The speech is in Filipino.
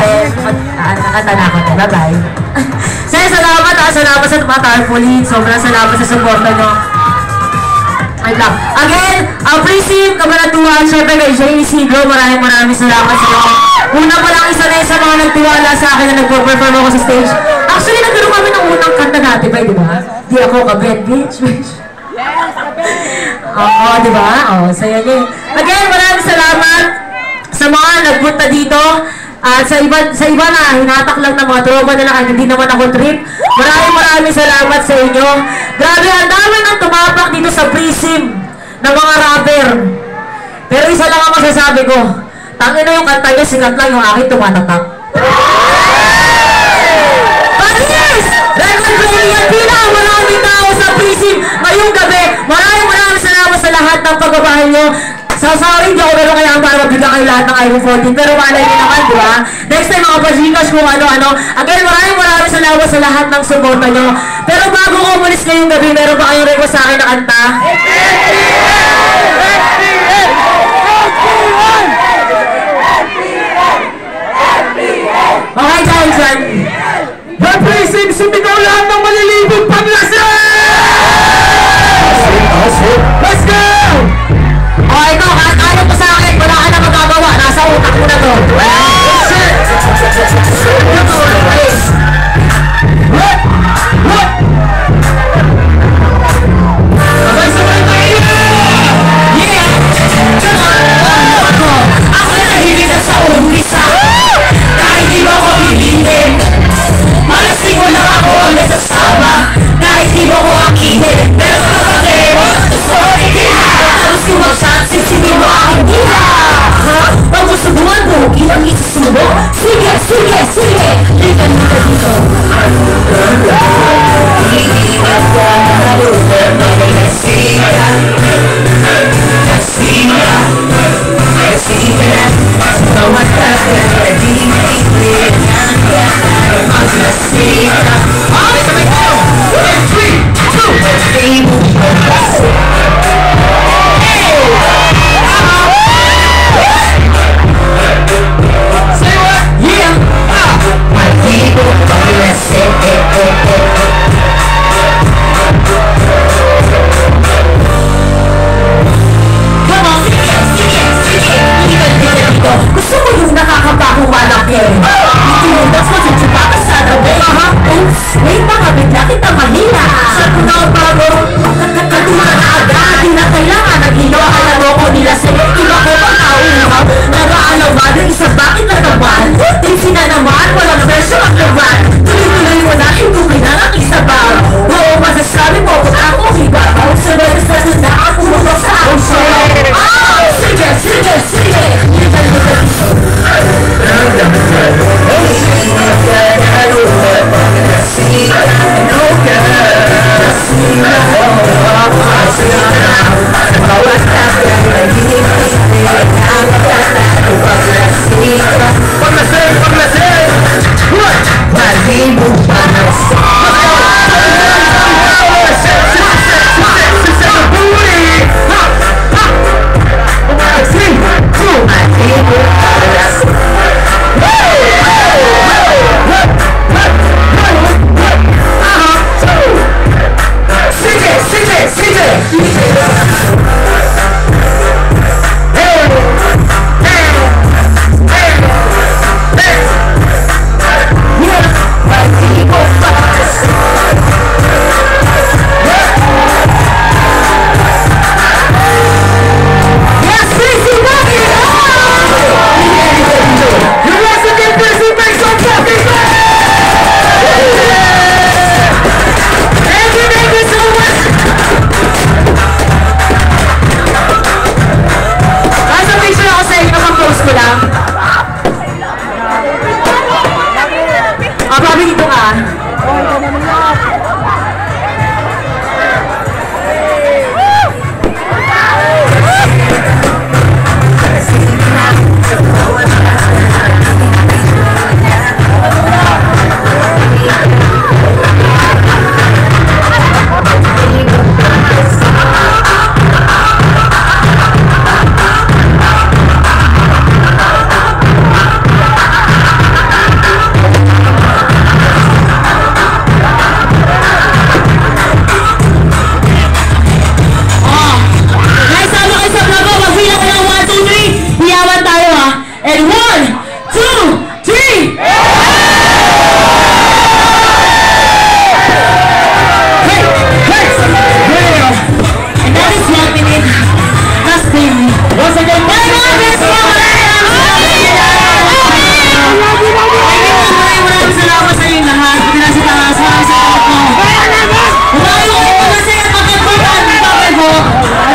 natin. Ah, nakanta na ako na. Bye-bye. Sir, salamat ha. Salamat sa mga tarpaulin. Sobrang salamat sa suporta nyo. Ay lang. Again, ang Prism, Kabanatuan, syempre kay Jay Isidro, maraming maraming salamat sa inyo. Una pa lang isa na isa mga nagtiwala sa akin na nagpo-perform ako sa stage. Actually, nagkaroon kami ng unang kanta natin ba, di ba? Di ako kabet, bitch, bitch. Oo, di ba? Oo, saya niyo. Again, maraming salamat sa mga nagpunta dito. At sa iba, sa iba na, hinatak lang ng mga tropa nila kahit hindi naman ako trip. Maraming maraming salamat sa inyo. Grabe, ang dami nang tumapak dito sa Prism ng mga rapper. Pero isa lang ang masasabi ko. Tangin na yung kanta niya, sikat lang yung akin tumatatak. But yes! Record Play yan, pinakamaraming tao sa Prism ngayong gabi. Maraming maraming salamat sa lahat ng pagbabahay nyo. So, sorry, hindi ako meron kailangan mabigyan kayo lahat ng iPhone 14. Pero malay nyo naman, di ba? Next time, mga pajikas kung ano-ano. Again, maraming maraming salamat sa lahat ng suporta nyo. Pero bago ko umalis ngayong gabi, meron ba kayong request sa akin na kanta?